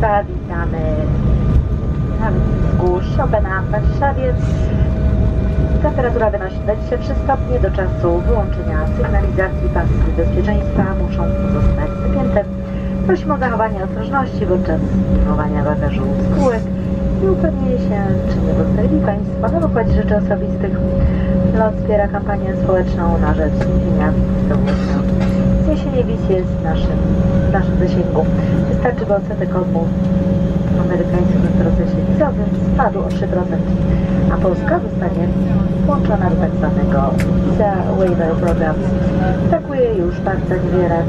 Państwa, witamy na lotnisku Chopina w Warszawie. Temperatura wynosi 23 stopnie. Do czasu wyłączenia sygnalizacji pasy bezpieczeństwa muszą pozostać zapięte. Prosimy o zachowanie ostrożności podczas przyjmowania bagażu z kółek i upewnienie się, czy nie dostarczyli Państwo na pokładzie rzeczy osobistych. LOT wspiera kampanię społeczną na rzecz zniesienia wiz Zniesienie wiz jest w naszym, w naszym zasięgu. Wystarczy, by odsetek odmów w procesie wizowym spadł o 3%, a Polska zostanie włączona do tak zwanego Visa Waiver Program. Brakuje już bardzo niewiele.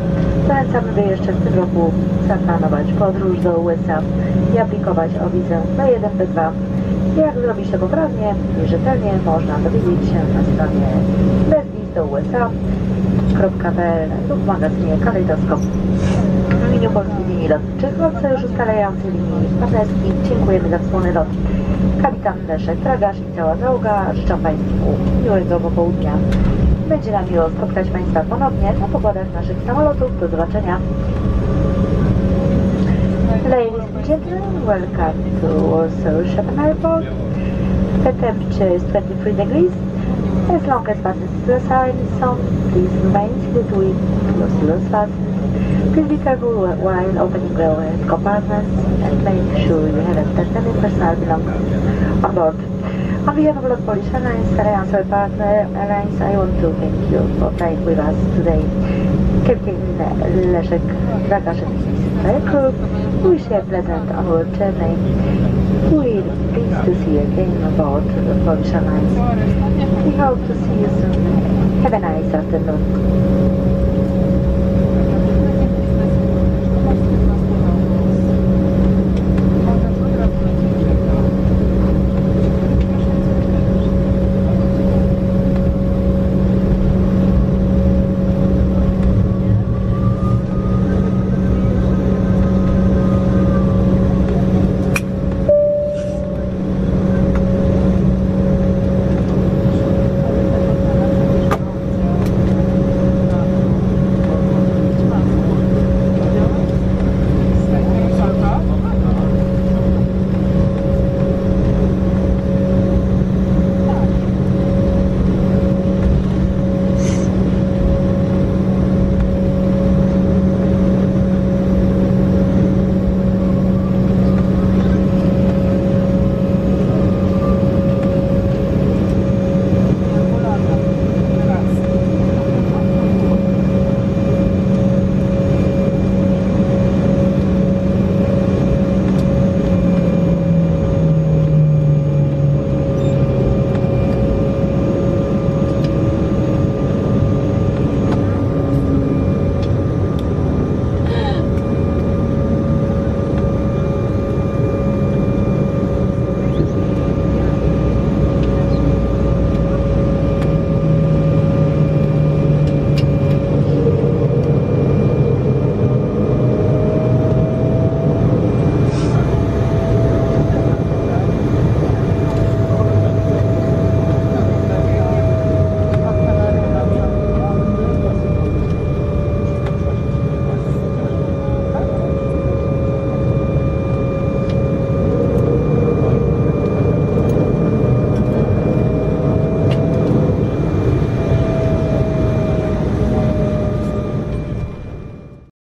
Zachęcamy, by jeszcze w tym roku zaplanować podróż do USA i aplikować o wizę B1, B2. Jak zrobić to poprawnie i rzetelnie można dowiedzieć się na stronie bezwizdousa.pl lub magazynie Kalejdoskop. W imieniu Polskiej Linii Lotniczych od Sojuszu Scalającej Linii Partnerskiej dziękujemy za wspólny lot. Kapitan Leszek Tragasz i cała załoga życzę Państwu miłego popołudnia. Będzie nam miło spotkać Państwa ponownie na pokładach naszych samolotów. Do zobaczenia. Ladies and gentlemen, welcome to Warsaw Chopin Airport. The temperature is 23 degrees. As long as fasten sign is on, please remain seated with fastened. Please be careful while opening the compartments and make sure you haven't touched any personal belongings on board. On behalf of Lot Polish Airlines, Alliance our partner Airlines, I want to thank you for flying with us today. Captain Leszek Dragaszek crew, wish you a pleasant onward journey. We're pleased to see you again aboard the Polish Airlines. We hope to see you soon. Have a nice afternoon.